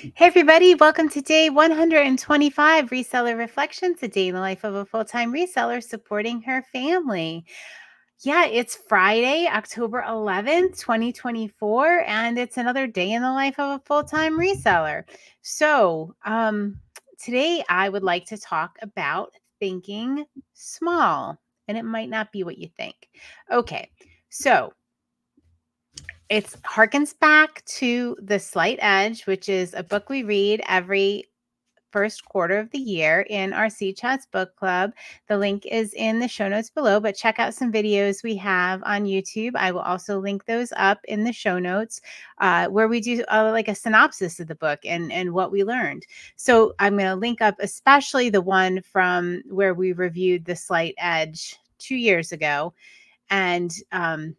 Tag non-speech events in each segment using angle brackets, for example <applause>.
Hey, everybody, welcome to day 125 Reseller Reflections, a day in the life of a full time reseller supporting her family. Yeah, it's Friday, October 11th, 2024, and it's another day in the life of a full time reseller. So, um, today I would like to talk about thinking small, and it might not be what you think. Okay, so it harkens back to The Slight Edge, which is a book we read every first quarter of the year in our C Chats book club. The link is in the show notes below, but check out some videos we have on YouTube. I will also link those up in the show notes uh, where we do uh, like a synopsis of the book and, and what we learned. So I'm going to link up especially the one from where we reviewed The Slight Edge two years ago. And um,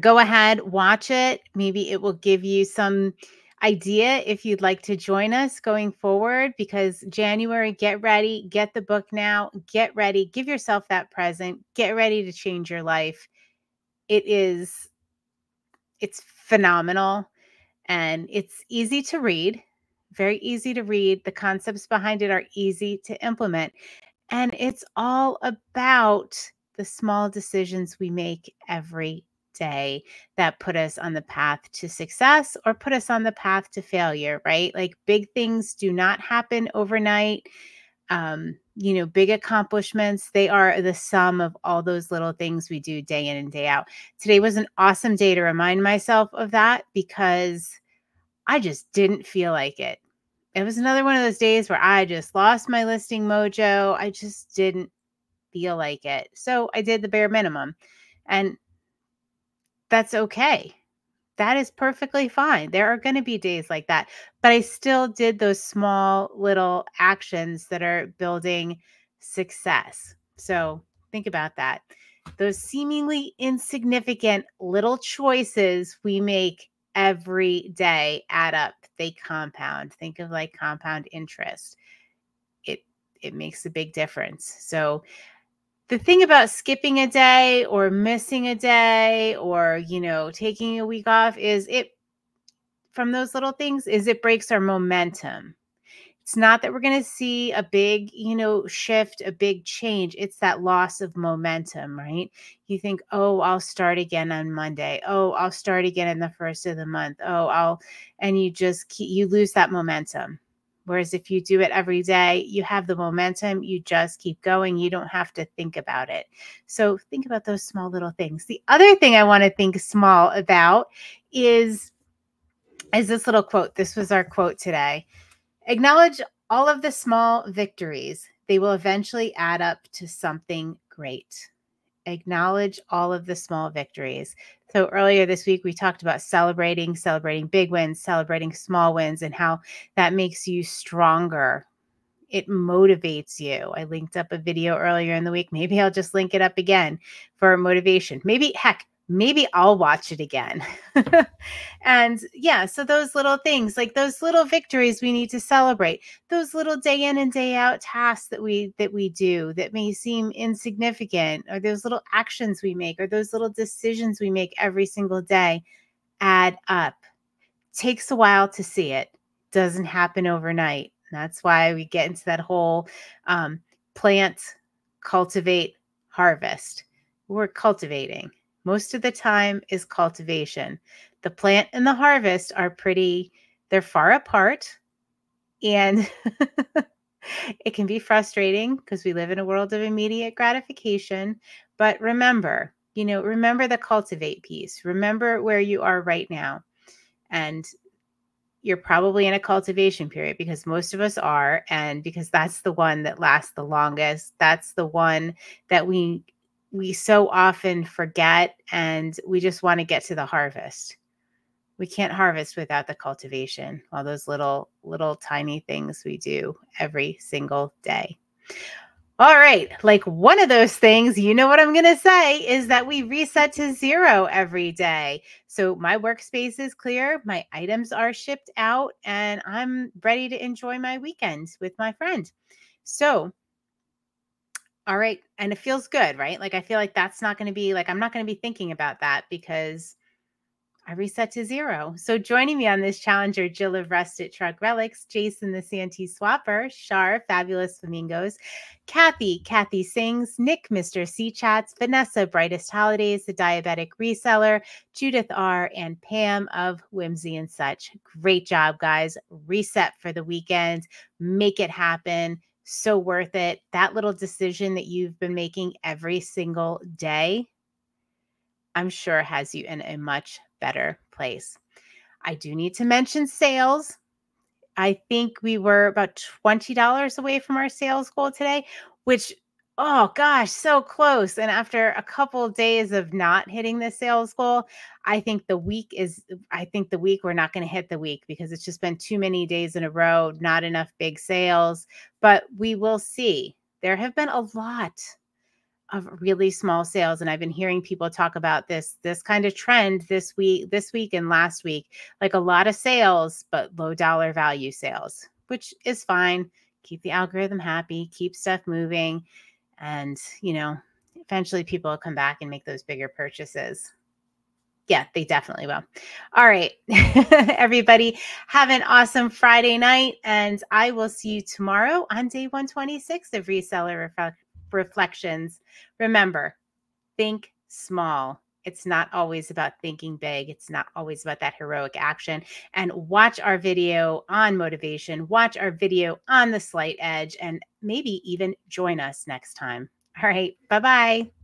go ahead, watch it. Maybe it will give you some idea if you'd like to join us going forward because January, get ready, get the book now, get ready, give yourself that present, get ready to change your life. It is it's phenomenal and it's easy to read, very easy to read. The concepts behind it are easy to implement. And it's all about the small decisions we make every day that put us on the path to success or put us on the path to failure, right? Like big things do not happen overnight. Um, you know, big accomplishments, they are the sum of all those little things we do day in and day out. Today was an awesome day to remind myself of that because I just didn't feel like it. It was another one of those days where I just lost my listing mojo. I just didn't feel like it. So I did the bare minimum. And that's okay. That is perfectly fine. There are going to be days like that. But I still did those small little actions that are building success. So think about that. Those seemingly insignificant little choices we make every day add up. They compound. Think of like compound interest. It it makes a big difference. So the thing about skipping a day or missing a day or you know taking a week off is it from those little things is it breaks our momentum. It's not that we're going to see a big you know shift a big change. It's that loss of momentum right? You think oh i'll start again on monday. Oh i'll start again in the first of the month. Oh i'll and you just keep you lose that momentum Whereas if you do it every day, you have the momentum, you just keep going, you don't have to think about it. So think about those small little things. The other thing I want to think small about is is this little quote. This was our quote today. Acknowledge all of the small victories. They will eventually add up to something great acknowledge all of the small victories. So earlier this week, we talked about celebrating, celebrating big wins, celebrating small wins, and how that makes you stronger. It motivates you. I linked up a video earlier in the week. Maybe I'll just link it up again for motivation. Maybe, heck, maybe I'll watch it again. <laughs> and yeah, so those little things, like those little victories we need to celebrate. Those little day in and day out tasks that we that we do that may seem insignificant or those little actions we make or those little decisions we make every single day add up. Takes a while to see it. Doesn't happen overnight. That's why we get into that whole um, plant, cultivate, harvest. We're cultivating most of the time is cultivation. The plant and the harvest are pretty, they're far apart. And <laughs> it can be frustrating because we live in a world of immediate gratification. But remember, you know, remember the cultivate piece. Remember where you are right now. And you're probably in a cultivation period because most of us are. And because that's the one that lasts the longest. That's the one that we we so often forget and we just want to get to the harvest. We can't harvest without the cultivation, all those little, little tiny things we do every single day. All right. Like one of those things, you know what I'm going to say is that we reset to zero every day. So my workspace is clear, my items are shipped out, and I'm ready to enjoy my weekend with my friend. So all right. And it feels good, right? Like I feel like that's not going to be like I'm not going to be thinking about that because I reset to zero. So joining me on this challenge are Jill of Rusted Truck Relics, Jason the Santee Swapper, Char, Fabulous Flamingos, Kathy, Kathy Singz, Nick, Mr. C Chats, Vanessa, Brightest Holidays, the Diabetic Reseller, Judith R, and Pam of Whimsy and Such. Great job, guys. Reset for the weekend. Make it happen. So worth it. That little decision that you've been making every single day, I'm sure has you in a much better place. I do need to mention sales. I think we were about $20 away from our sales goal today, which oh gosh, so close. And after a couple of days of not hitting the sales goal, I think the week is I think the week we're not going to hit the week because it's just been too many days in a row, not enough big sales, but we will see. There have been a lot of really small sales and i've been hearing people talk about this this kind of trend this week this week and last week like a lot of sales but low dollar value sales which is fine keep the algorithm happy keep stuff moving and you know eventually people will come back and make those bigger purchases yeah, they definitely will. All right, <laughs> everybody, have an awesome Friday night, and I will see you tomorrow on day 126 of Reseller reflections. Remember, think small. It's not always about thinking big. It's not always about that heroic action. And watch our video on motivation, watch our video on the slight edge, and maybe even join us next time. All right. Bye bye.